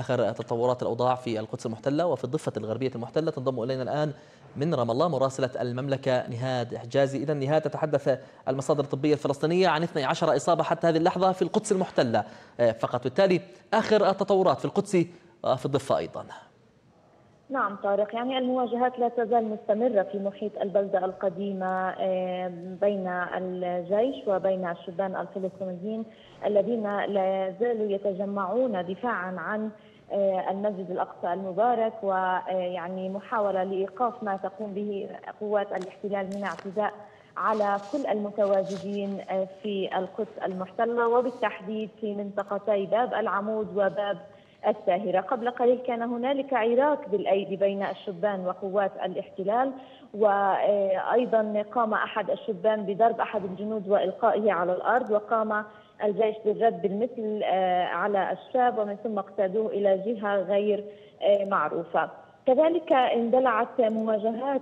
آخر تطورات الأوضاع في القدس المحتلة وفي الضفة الغربية المحتلة تنضم إلينا الآن من رام الله مراسلة المملكة نهاد حجازي. إذا نهاد تتحدث المصادر الطبية الفلسطينية عن 12 إصابة حتى هذه اللحظة في القدس المحتلة. فقط بالتالي آخر التطورات في القدس وفي الضفة أيضا. نعم طارق. يعني المواجهات لا تزال مستمرة في محيط البلدة القديمة بين الجيش وبين الشبان الفلسطينيين الذين لا زالوا يتجمعون دفاعا عن المسجد الأقصى المبارك ويعني محاولة لإيقاف ما تقوم به قوات الاحتلال من اعتداء على كل المتواجدين في القدس المحتلة وبالتحديد في منطقتي باب العمود وباب الساهرة. قبل قليل كان هنالك عراك بالأيدي بين الشبان وقوات الاحتلال وأيضا قام أحد الشبان بضرب أحد الجنود وإلقائه على الأرض وقام الجيش بالرد بالمثل على الشاب ومن ثم اقتادوه إلى جهة غير معروفة كذلك اندلعت مواجهات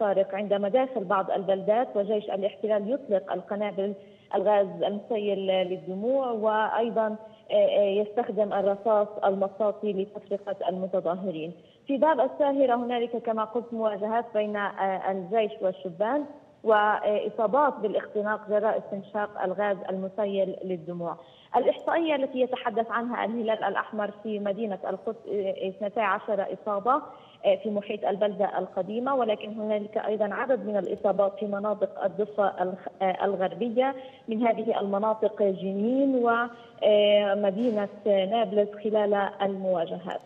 طارق عند مداخل بعض البلدات وجيش الاحتلال يطلق القنابل الغاز المسيل للدموع وأيضا يستخدم الرصاص المطاطي لتفرقة المتظاهرين. في باب الساهرة هنالك كما قلت مواجهات بين الجيش والشبان وإصابات بالاختناق جراء استنشاق الغاز المسيل للدموع. الإحصائية التي يتحدث عنها الهلال الأحمر في مدينة القدس 12 إصابة في محيط البلدة القديمة ولكن هنالك أيضا عدد من الإصابات في مناطق الضفة الغربية من هذه المناطق جنين ومدينه نابلس خلال المواجهات.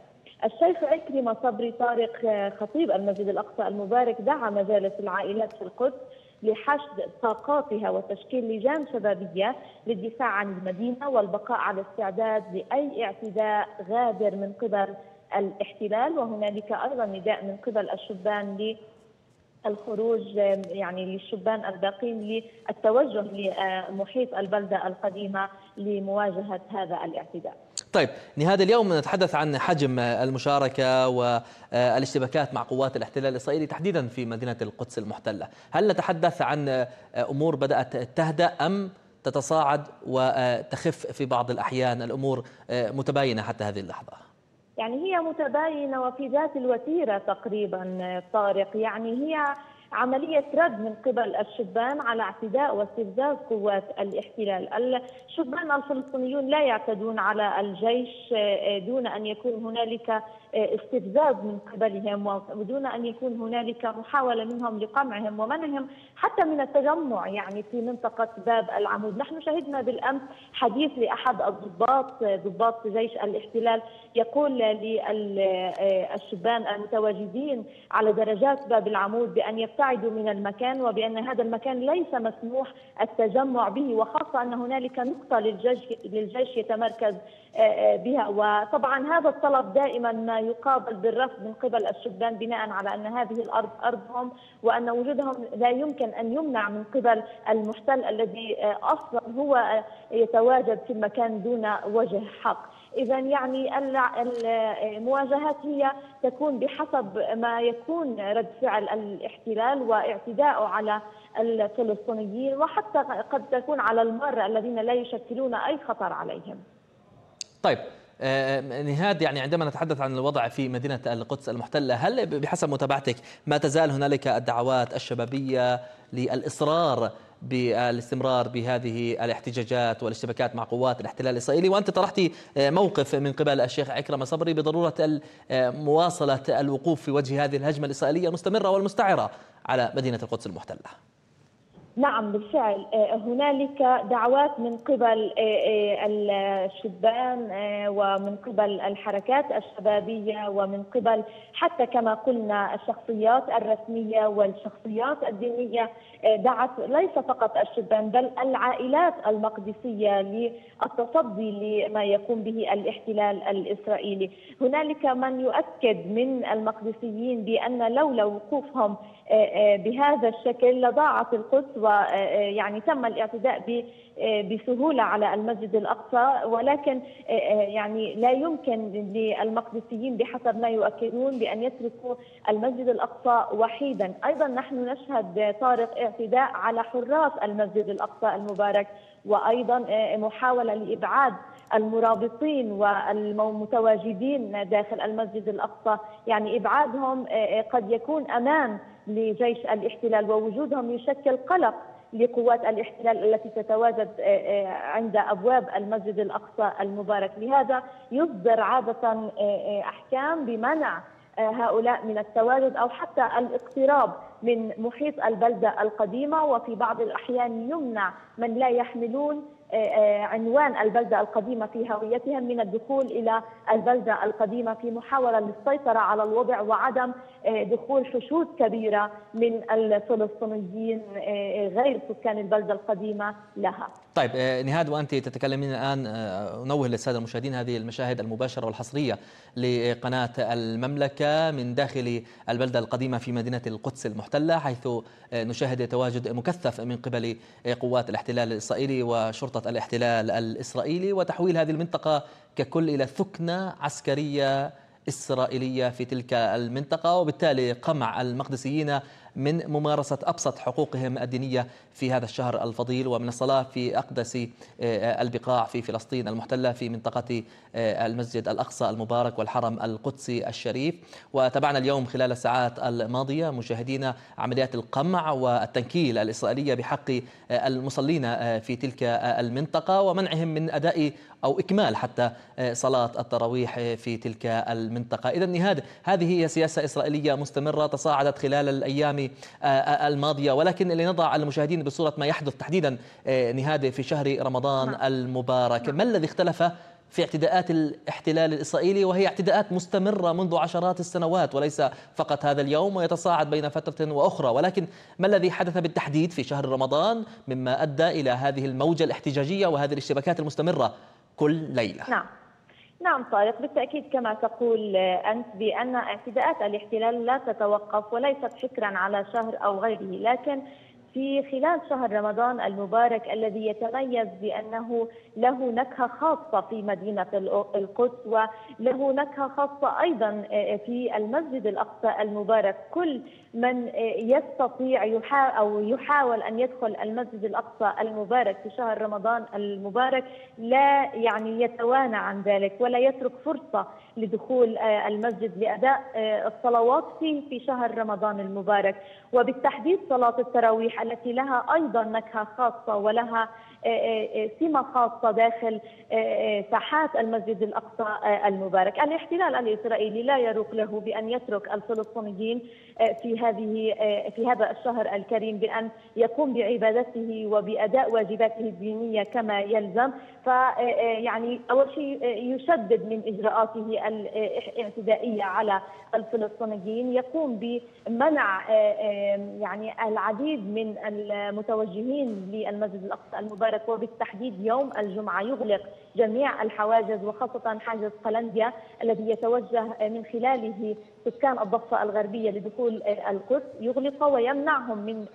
الشيخ عكرمة صبري طارق خطيب المسجد الأقصى المبارك دعا مجالس العائلات في القدس لحشد طاقاتها وتشكيل لجان شبابية للدفاع عن المدينة والبقاء على استعداد لأي اعتداء غادر من قبل الاحتلال وهنالك أيضا نداء من قبل الشبان الخروج يعني للشبان الباقين للتوجه لمحيط البلدة القديمة لمواجهة هذا الاعتداء. طيب نهاد اليوم نتحدث عن حجم المشاركة والاشتباكات مع قوات الاحتلال الإسرائيلي تحديدا في مدينة القدس المحتلة. هل نتحدث عن أمور بدأت تهدأ أم تتصاعد وتخف في بعض الأحيان؟ الأمور متباينة حتى هذه اللحظة. يعني هي متباينة وفي ذات الوتيرة تقريبا طارق. يعني هي عملية رد من قبل الشبان على اعتداء واستفزاز قوات الاحتلال. الشبان الفلسطينيون لا يعتدون على الجيش دون أن يكون هنالك استفزاز من قبلهم ودون أن يكون هنالك محاولة منهم لقمعهم ومنعهم حتى من التجمع يعني في منطقة باب العمود. نحن شهدنا بالأمس حديث لأحد الضباط ضباط جيش الاحتلال يقول للشبان المتواجدين على درجات باب العمود بأن يبتعدوا من المكان وبأن هذا المكان ليس مسموح التجمع به وخاصة أن هنالك نقطة للجيش, للجيش يتمركز بها وطبعا هذا الطلب دائما ما يقابل بالرفض من قبل الشبان بناء على أن هذه الأرض أرضهم وأن وجودهم لا يمكن أن يمنع من قبل المحتل الذي أصلا هو يتواجد في المكان دون وجه حق. اذا يعني المواجهات هي تكون بحسب ما يكون رد فعل الاحتلال واعتداءه على الفلسطينيين وحتى قد تكون على المره الذين لا يشكلون أي خطر عليهم. طيب نهاد يعني عندما نتحدث عن الوضع في مدينة القدس المحتلة هل بحسب متابعتك ما تزال هنالك الدعوات الشبابية للإصرار بالاستمرار بهذه الاحتجاجات والاشتباكات مع قوات الاحتلال الإسرائيلي. وأنت طرحت موقف من قبل الشيخ عكرمة صبري بضرورة مواصلة الوقوف في وجه هذه الهجمة الإسرائيلية المستمرة والمستعرة على مدينة القدس المحتلة. نعم بالفعل. هنالك دعوات من قبل الشبان ومن قبل الحركات الشبابية ومن قبل حتى كما قلنا الشخصيات الرسمية والشخصيات الدينية. دعت ليس فقط الشبان بل العائلات المقدسية للتصدي لما يقوم به الاحتلال الإسرائيلي، هنالك من يؤكد من المقدسيين بأن لولا وقوفهم بهذا الشكل لضاعت القدس ويعني تم الاعتداء بسهولة على المسجد الأقصى ولكن يعني لا يمكن للمقدسيين بحسب ما يؤكدون بأن يتركوا المسجد الأقصى وحيدا، أيضا نحن نشهد طارق اعتداء على حراس المسجد الأقصى المبارك وأيضا محاولة لإبعاد المرابطين والمتواجدين داخل المسجد الأقصى. يعني إبعادهم قد يكون أمان لجيش الاحتلال ووجودهم يشكل قلق لقوات الاحتلال التي تتواجد عند أبواب المسجد الأقصى المبارك، لهذا يصدر عادة أحكام بمنع هؤلاء من التواجد أو حتى الاقتراب من محيط البلدة القديمة. وفي بعض الأحيان يمنع من لا يحملون عنوان البلدة القديمة في هويتهم من الدخول إلى البلدة القديمة في محاولة للسيطرة على الوضع وعدم دخول حشود كبيرة من الفلسطينيين غير سكان البلدة القديمة لها. طيب نهاد وأنت تتكلمين الآن أنوه للسادة المشاهدين هذه المشاهد المباشرة والحصرية لقناة المملكة من داخل البلدة القديمة في مدينة القدس المحتلة حيث نشاهد تواجد مكثف من قبل قوات الاحتلال الإسرائيلي وشرطة الاحتلال الإسرائيلي وتحويل هذه المنطقة ككل إلى ثكنة عسكرية إسرائيلية في تلك المنطقة وبالتالي قمع المقدسيين من ممارسة أبسط حقوقهم الدينية في هذا الشهر الفضيل ومن الصلاة في أقدس آه، البقاع في فلسطين المحتلة في منطقة آه، المسجد الأقصى المبارك والحرم القدسي الشريف. وتابعنا اليوم خلال الساعات الماضية مشاهدين عمليات القمع والتنكيل الإسرائيلية بحق آه، المصلين في تلك المنطقة ومنعهم من أداء أو إكمال حتى صلاة التراويح في تلك المنطقة. إذا نهاد هذه هي سياسة إسرائيلية مستمرة تصاعدت خلال الأيام آه، آه، الماضية. ولكن لنضع المشاهدين بصورة ما يحدث تحديدا آه، نهاد في شهر رمضان نعم. المبارك. نعم. ما الذي اختلف في اعتداءات الاحتلال الإسرائيلي؟ وهي اعتداءات مستمرة منذ عشرات السنوات وليس فقط هذا اليوم ويتصاعد بين فترة وأخرى. ولكن ما الذي حدث بالتحديد في شهر رمضان مما أدى إلى هذه الموجة الاحتجاجية وهذه الاشتباكات المستمرة كل ليلة؟ نعم. نعم طارق بالتأكيد كما تقول أنت بأن اعتداءات الاحتلال لا تتوقف وليست حكرا على شهر أو غيره لكن في خلال شهر رمضان المبارك الذي يتميز بأنه له نكهة خاصة في مدينة القدس وله نكهة خاصة أيضا في المسجد الأقصى المبارك، كل من يستطيع يحاول أو يحاول أن يدخل المسجد الأقصى المبارك في شهر رمضان المبارك لا يعني يتوانى عن ذلك ولا يترك فرصة لدخول المسجد لأداء الصلوات فيه في شهر رمضان المبارك، وبالتحديد صلاة التراويح التي لها أيضا نكهة خاصة ولها آه، آه، آه، سمه خاصة داخل ساحات المسجد الأقصى المبارك، الاحتلال الاسرائيلي لا يروق له بأن يترك الفلسطينيين في هذه في هذا الشهر الكريم بأن يقوم بعبادته وبأداء واجباته الدينية كما يلزم، فيعني أول شيء يشدد من إجراءاته الاعتدائية على الفلسطينيين، يقوم بمنع يعني العديد من المتوجهين للمسجد الأقصى المبارك. وبالتحديد يوم الجمعة يغلق جميع الحواجز وخاصة حاجز قلنديا الذي يتوجه من خلاله سكان الضفة الغربية لدخول القدس. يغلق ويمنعهم من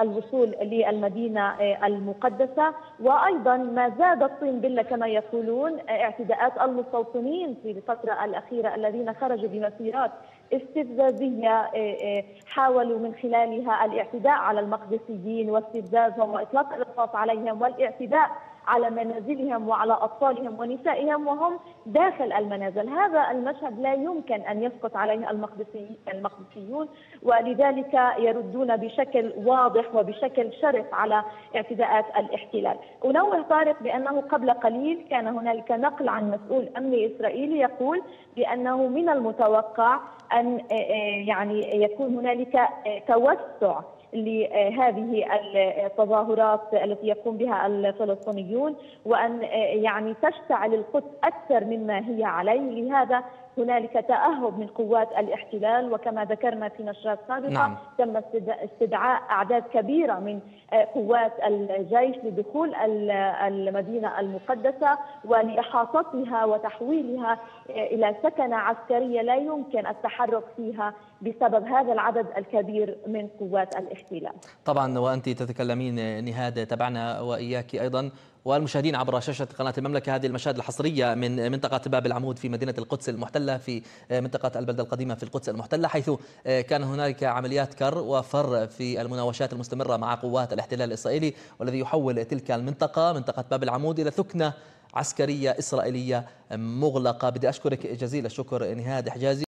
الوصول للمدينة المقدسة. وأيضا ما زاد الطين بله كما يقولون اعتداءات المستوطنين في الفترة الأخيرة الذين خرجوا بمسيرات استفزازية حاولوا من خلالها الاعتداء على المقدسيين واستفزازهم وإطلاق الرصاص عليهم والاعتداء على منازلهم وعلى أطفالهم ونسائهم وهم داخل المنازل، هذا المشهد لا يمكن أن يسقط عليه المقدسيون ولذلك يردون بشكل واضح وبشكل شرس على اعتداءات الاحتلال. أنوه طارق بأنه قبل قليل كان هنالك نقل عن مسؤول امني اسرائيلي يقول بأنه من المتوقع أن يعني يكون هنالك توسع لهذه التظاهرات التي يقوم بها الفلسطينيون وأن يعني تشتعل القدس أكثر مما هي عليه، لهذا هنالك تأهب من قوات الاحتلال وكما ذكرنا في نشرات سابقة نعم. تم استدعاء أعداد كبيرة من قوات الجيش لدخول المدينة المقدسة ولإحاطتها وتحويلها إلى سكنة عسكرية لا يمكن التحرك فيها بسبب هذا العدد الكبير من قوات الاحتلال طبعا وأنت تتكلمين نهاد تبعنا وإياك أيضا والمشاهدين عبر شاشة قناة المملكة هذه المشاهد الحصرية من منطقة باب العمود في مدينة القدس المحتلة في منطقة البلدة القديمة في القدس المحتلة حيث كان هنالك عمليات كر وفر في المناوشات المستمرة مع قوات الاحتلال الإسرائيلي والذي يحول تلك المنطقة منطقة باب العمود إلى ثكنة عسكرية إسرائيلية مغلقة. بدي أشكرك جزيل الشكر نهاد حجازي.